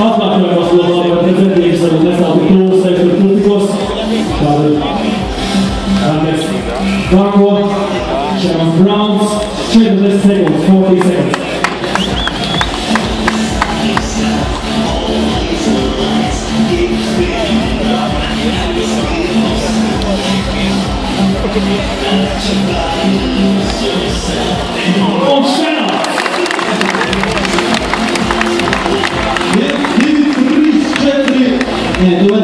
atkārtojumos lomā par defendības arī nesādi kļūst sekšu kritikos. Tātad Ernest Gargo, Sherman Browns, 40 sekundes, 40 sekundes. Thank you. Mira,